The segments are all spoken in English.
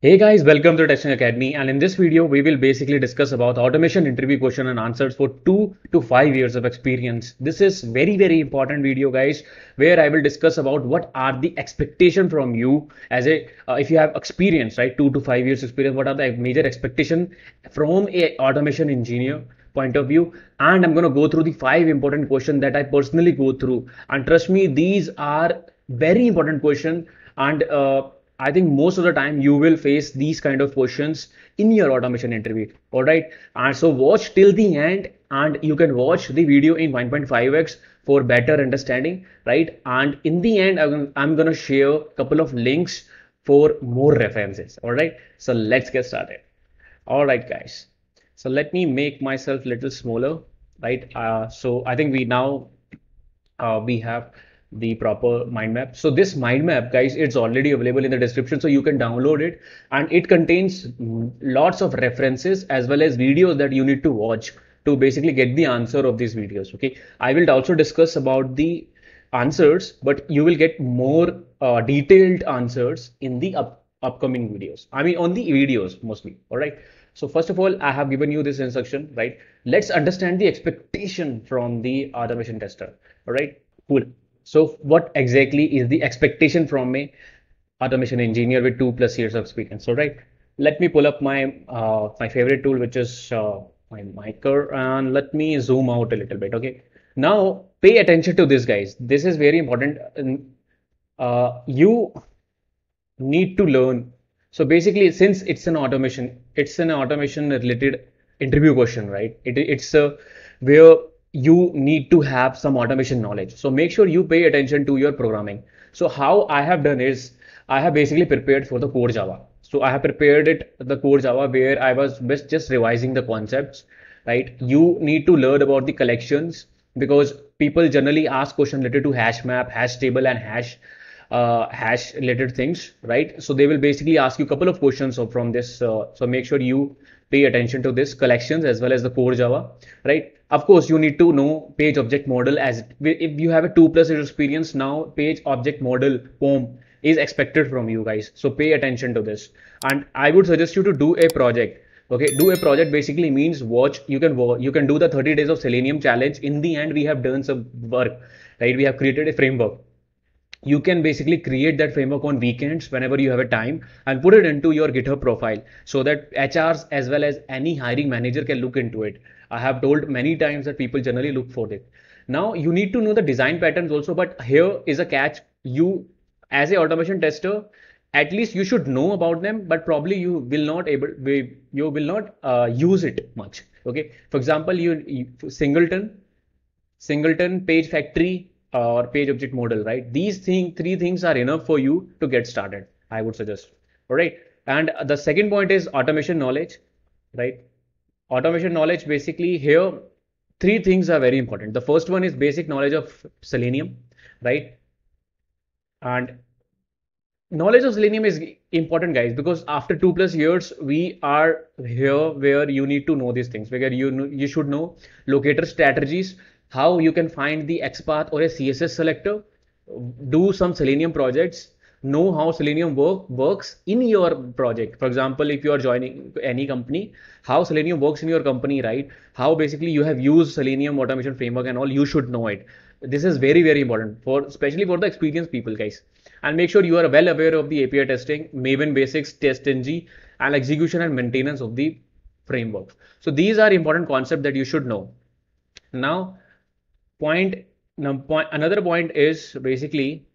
Hey guys, welcome to Testing Academy. And in this video we will basically discuss about automation interview question and answers for 2 to 5 years of experience. This is very very important video guys where I will discuss about what are the expectation from you as a uh, if you have experience right 2 to 5 years experience what are the major expectation from a automation engineer point of view. And I'm going to go through the five important question that I personally go through. And trust me these are very important question. And uh, I think most of the time you will face these kind of questions in your automation interview. All right. And so watch till the end and you can watch the video in 1.5x for better understanding. Right. And in the end, I'm, going to share a couple of links for more references. All right. So let's get started. All right, guys. So let me make myself a little smaller. Right. Uh, so I think we now uh, we have the proper mind map. So this mind map guys it's already available in the description so you can download it. And it contains lots of references as well as videos that you need to watch to basically get the answer of these videos okay? I will also discuss about the answers but you will get more uh, detailed answers in the up upcoming videos. I mean on the videos mostly all right so first of all i have given you this instruction right? Let's understand the expectation from the automation tester all right cool so what exactly is the expectation from a automation engineer with two plus years of experience? So right, let me pull up my uh, my favorite tool, which is uh, my Miker, and let me zoom out a little bit. Okay, now pay attention to this, guys. This is very important. Uh, you need to learn. So basically, since it's an automation, it's an automation related interview question, right? It, it's a where you need to have some automation knowledge. So make sure you pay attention to your programming. So how I have done is I have basically prepared for the core Java. So I have prepared it the core Java where I was just, revising the concepts, right? You need to learn about the collections because people generally ask questions related to hash map, hash table and hash uh, hash related things, right? So they will basically ask you a couple of questions from this. Uh, so make sure you pay attention to this collections as well as the core Java, right? Of course, you need to know page object model as if you have a two plus year experience now, page object model POM is expected from you guys. So pay attention to this. And I would suggest you to do a project. Okay, do a project basically means watch. You can you can do the 30 days of Selenium challenge. In the end, we have done some work, right? We have created a framework you can basically create that framework on weekends whenever you have a time and put it into your github profile so that hrs as well as any hiring manager can look into it. I have told many times that people generally look for it. Now you need to know the design patterns also but here is a catch. You as a automation tester at least you should know about them but probably you will not able you will not uh, use it much. Okay? For example you, you singleton singleton page factory Uh, or page object model, right? These thing, three things are enough for you to get started, I would suggest. All right. And the second point is automation knowledge, right? Automation knowledge, basically here, three things are very important. The first one is basic knowledge of Selenium, right? And knowledge of Selenium is important, guys, because after two plus years, we are here where you need to know these things, where you, you should know locator strategies, how you can find the XPath or a CSS selector, do some Selenium projects, know how Selenium work works in your project. For example, if you are joining any company, how Selenium works in your company, right? How basically you have used Selenium automation framework and all, you should know it. This is very, very important for especially for the experienced people, guys. And make sure you are well aware of the API testing, Maven basics, TestNG, and execution and maintenance of the framework. So these are important concepts that you should know. Now, point, now point another point is basically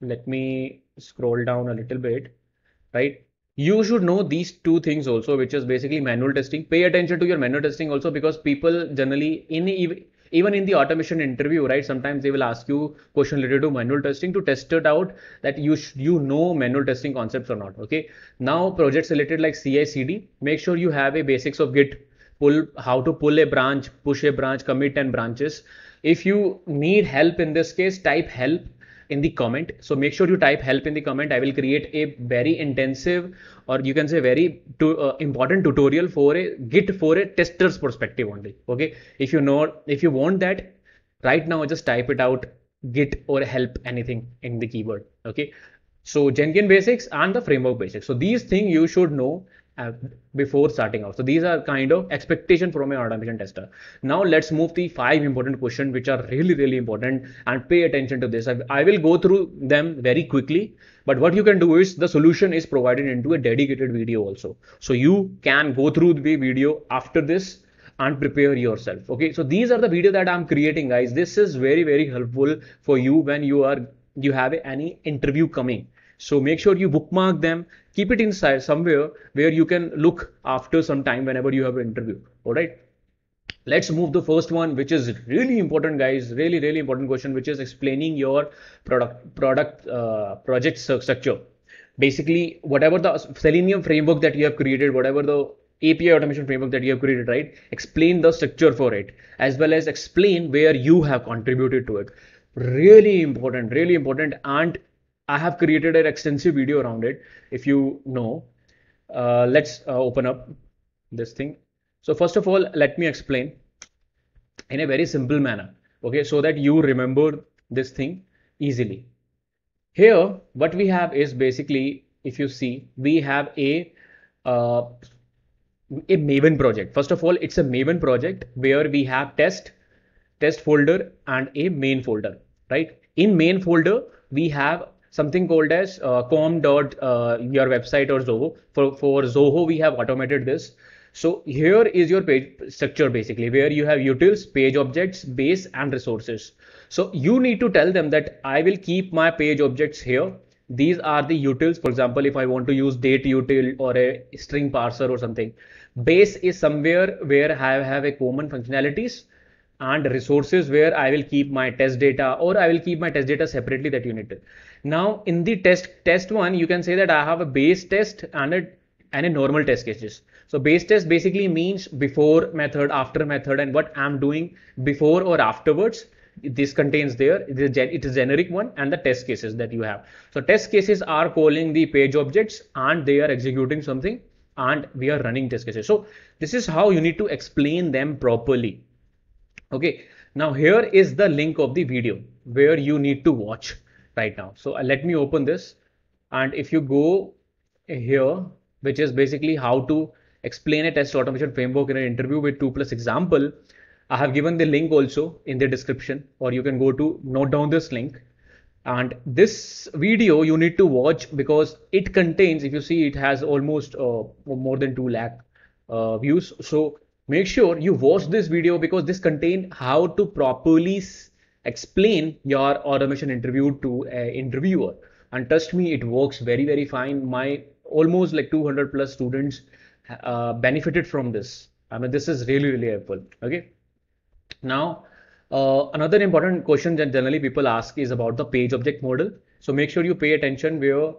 let me scroll down a little bit right? You should know these two things also which is basically manual testing. Pay attention to your manual testing also because people generally in even in the automation interview right sometimes they will ask you question related to manual testing to test it out that you you know manual testing concepts or not okay? Now projects related like ci cd make sure you have a basics of git. Pull how to pull a branch push a branch commit 10 branches if you need help in this case, type help in the comment. So make sure you type help in the comment. I will create a very intensive or you can say very to, uh, important tutorial for a Git for a tester's perspective only. Okay. If you know, if you want that right now, just type it out Git or help anything in the keyboard. Okay. So Jenkins basics and the framework basics. So these things you should know before starting out. So these are kind of expectation from an automation tester. Now let's move the five important questions which are really really important and pay attention to this. I, I will go through them very quickly, but what you can do is the solution is provided into a dedicated video also. So you can go through the video after this and prepare yourself. Okay, so these are the video that I'm creating, guys. This is very very helpful for you when you are you have any interview coming so make sure you bookmark them, keep it inside somewhere where you can look after some time whenever you have an interview. All right. Let's move the first one, which is really important, guys. Really, really important question, which is explaining your product product uh, project structure. Basically, whatever the Selenium framework that you have created, whatever the API automation framework that you have created, right? Explain the structure for it, as well as explain where you have contributed to it. Really important, really important, and I have created an extensive video around it. If you know, uh, let's uh, open up this thing. So first of all, let me explain in a very simple manner. Okay, so that you remember this thing easily. Here, what we have is basically, if you see, we have a uh, a Maven project. First of all, it's a Maven project where we have test, test folder and a main folder, right? In main folder, we have something called as uh, com dot uh, your website or Zoho. For, for Zoho, we have automated this. So here is your page structure basically where you have utils, page objects, base and resources. So you need to tell them that I will keep my page objects here. These are the utils. For example, if I want to use date util or a string parser or something, base is somewhere where I have a common functionalities and resources where I will keep my test data or I will keep my test data separately that you need to. Now in the test test one, you can say that I have a base test and a and a normal test cases. So base test basically means before method, after method, and what I'm doing before or afterwards. This contains there it is, it is generic one and the test cases that you have. So test cases are calling the page objects and they are executing something and we are running test cases. So this is how you need to explain them properly. Okay, now here is the link of the video where you need to watch right now. So uh, let me open this. And if you go here, which is basically how to explain a test automation framework in an interview with 2 plus example, I have given the link also in the description, or you can go to note down this link. And this video you need to watch because it contains, if you see, it has almost uh, more than 2 lakh uh, views. So make sure you watch this video because this contain how to properly explain your automation interview to an interviewer. And trust me it works very very fine. My almost like 200 plus students uh, benefited from this. I mean this is really really helpful. Okay? Now uh, another important question that generally people ask is about the page object model. So make sure you pay attention where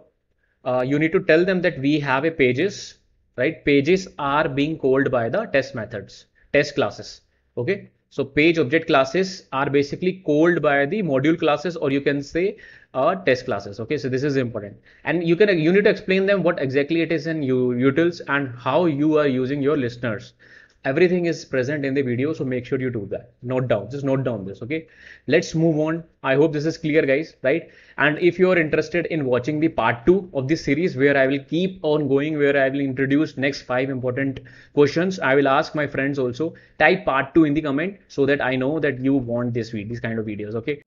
uh, you need to tell them that we have a pages right? Pages are being called by the test methods test classes. Okay so page object classes are basically called by the module classes or you can say uh, test classes. Okay, so this is important. And you can you need to explain them what exactly it is in utils and how you are using your listeners everything is present in the video so make sure you do that. Note down just note down this okay? Let's move on. I hope this is clear guys right? And if you are interested in watching the part two of this series where i will keep on going where i will introduce next five important questions i will ask my friends also type part two in the comment so that i know that you want this these kind of videos okay